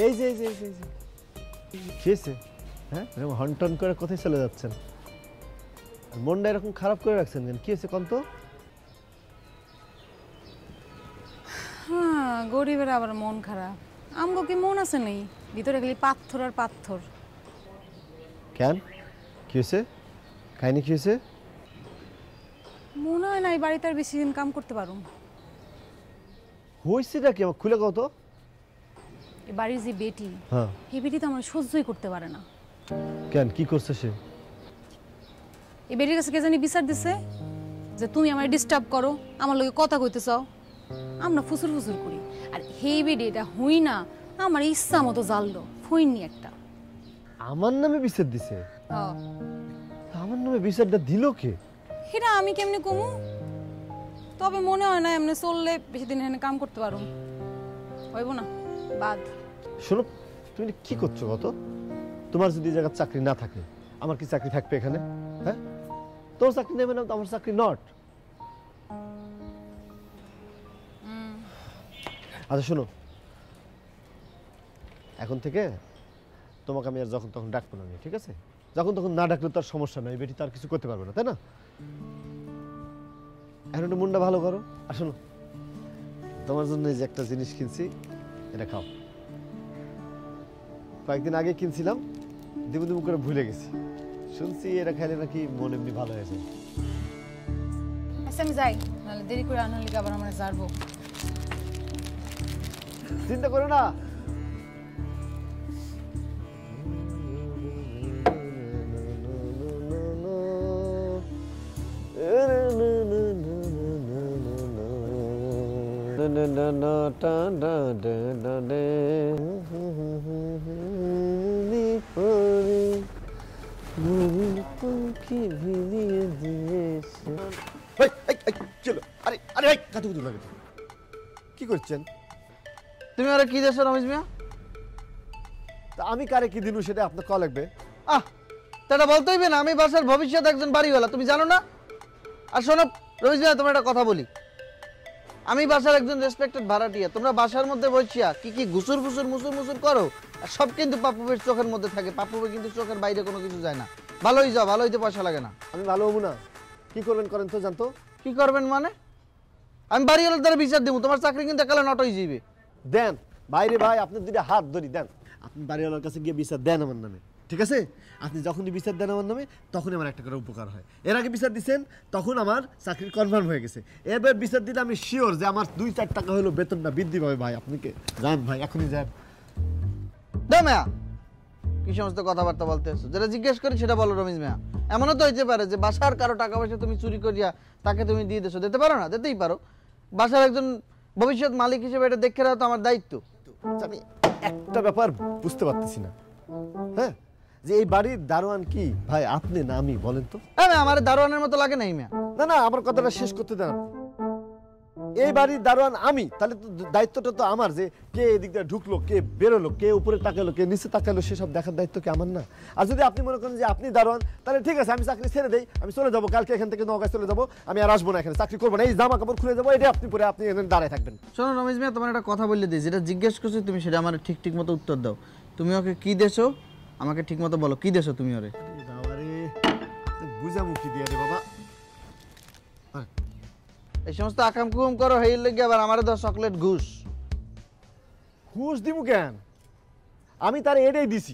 এই যে এই যে এই যে, খেয়েছে হ্যাঁ? এরকম হনটন করে কোথায় চলে যাচ্ছেন? আর মনটা এরকম খারাপ করে রাখছেন কেন? কি হয়েছে কন্ত? হ্যাঁ গরিবের আবার মন খারাপ। আমগো কি মন আছে নেই? ভিতরে গেলি পাথর আর পাথর। কেন? কি হয়েছে? খাইনি কি হয়েছে? মনে হয় না এই বাড়িতে আর বেশি দিন কাম করতে পারুম। হয়েছেটা কি? আমার খুলে কত বাড়ির যে বেটি হ্যাঁ। এই বেটি তো আমার সহ্যই করতে পারে না। কেন? কি করছে সে? এই বেটির কাছে কে জানি বিচার দিছে যে তুমি আমার ডিস্টার্ব করো আমার লগে কথা কইতে চাও। আমরা ফুসুর ফুসুর করি। আর হেই বেটি এটা হই না আমার ইচ্ছা মতো জাললো ফইনি একটা। আমার নামে বিচার দিছে? হ্যাঁ। আমার নামে বিচারটা দিল কে? হেরা আমি কেমনি কমু? তবে মনে হয় না এমনি চললে বেশি দিন এখানে কাম করতে পারো হইব না। বাদ। শোনো তুমি কি করছ কত তোমার যদি জায়গার চাকরি না থাকে আমার কি চাকরি থাকবে এখানে? হ্যাঁ? তোর চাকরি নেবে না তো আমার চাকরি নট আচ্ছা শোনো। এখন থেকে তোমাকে আমি আর যখন তখন ডাকবো না ঠিক আছে? যখন তখন না ডাকলে তো আর সমস্যা নাই বেটি তার কিছু করতে পারবে না তাই না? এখন একটু মনটা ভালো করো। আর শোনো তোমার জন্য এই যে একটা জিনিস কিনছি এটা খাও। কয়েকদিন আগে কিনছিলাম দিবু দিবু করে ভুলে গেছি। শুনছি এটা খাইলে নাকি মন এমনি ভালো হয়েছে আচ্ছা আমি যাই। নাহলে দেরি করে আনলে আবার আমরা যাব চিন্তা করো না কি করছেন? তুমি আরে কি দেশো রমেশ মিয়া? তা আমি কারে কি দিনু সেটা আপনার ক লাগবে। আহ সেটা বলতেই না আমি বাসার ভবিষ্যৎ একজন বাড়িওয়ালা তুমি জানো না? আর শোনো রমেশ মিয়া তোমার একটা কথা বলি। আমি বাসার একজন রেসপেক্টেড ভাড়াটিয়া তোমরা বাসার মধ্যে বসিয়া কি কি ঘুসুর ফুসুর মুসুর মুসুর করো আর সব কিন্তু পাপুবের চোখের মধ্যে থাকে পাপুবে কিন্তু চোখের বাইরে কোনো কিছু যায় না। ভালোই যাও ভালোই তো পয়সা লাগে না। আমি ভালো হব না। কি করবেন করেন তো জানতো? কি করবেন মানে? আমি বাড়িওয়ালার দ্বারা বিচার দেবো তোমার চাকরি কিন্তু একালে নট হয়ে যাবে দেন বাইরে ভাই আপনি দুইটা হাত ধরি দেন। আপনি বাড়িওয়ালার কাছে গিয়ে বিচার দেন আমার নামে। ঠিক আছে? আপনি যখনই বিচার দেন আমার নামে তখনই আমার একটা করে উপকার হয়। এর আগে বিচার দিচ্ছেন তখন আমার চাকরি কনফার্ম হয়ে গেছে। এবার বিচার দিলে আমি শিওর যে আমার দুই চার টাকা হলো বেতনটা বৃদ্ধি পাবে। ভাই আপনাকে যান ভাই এখনই যান। মেয়া কি সমস্ত কথাবার্তা বলতে আসছো যেটা জিজ্ঞেস করি সেটা বলো রমেশ মেয়া। এমনও তো হইতে পারে যে বাসার কারও টাকা পয়সা তুমি চুরি করিয়া তাকে তুমি দিয়ে দেছো। দিতে পারো না? দিতেই পারো। বাসার একজন ভবিষ্যৎ মালিক হিসেবে এটা দেখে রাখা তো আমার দায়িত্ব। আমি একটা ব্যাপার বুঝতে পারতেছি না। হ্যাঁ? যে এই বাড়ির দারোয়ান কি? ভাই আপনি না আমি বলেন তো। মেয়া, আমার দারোয়ানের মতো লাগে নাই মেয়া। না না আমার কথাটা শেষ করতে দেন এই বাড়ির দারোয়ান আমি তাহলে তো দায়িত্বটা তো আমার যে কে এদিক দিয়ে ঢুকলো কে বেরোলো কে উপরে তাকালো কে নিচে তাকালো সেসব দেখার দায়িত্ব কি আমার না? আর যদি আপনি মনে করেন যে আপনি দারোয়ান তাহলে ঠিক আছে আমি চাকরি ছেড়ে দেই আমি চলে যাব কালকে এখান থেকে নগায় চলে যাব আমি আর আসব না এখানে চাকরি করব না এই জামা কাপড় খুলে যাব এটা আপনি পরে আপনি এখানে দাঁড়ায় থাকবেন। শোনো রমেশ মিয়া তোমার একটা কথা বললে দিই যেটা জিজ্ঞেস করছি তুমি সেটা আমার ঠিক ঠিক মতো উত্তর দাও। তুমি ওকে কি দেছো? আমাকে ঠিক মতো বলো কি দেছো তুমি ওরে? বাবারে বুঝামুখী দিয়ে রে বাবা? এই সমস্ত আকাম কুম করো হেই লেগে আবার আমারে দাও চকলেট ঘুষ। ঘুষ দিব কেন? আমি তার এটাই দিছি।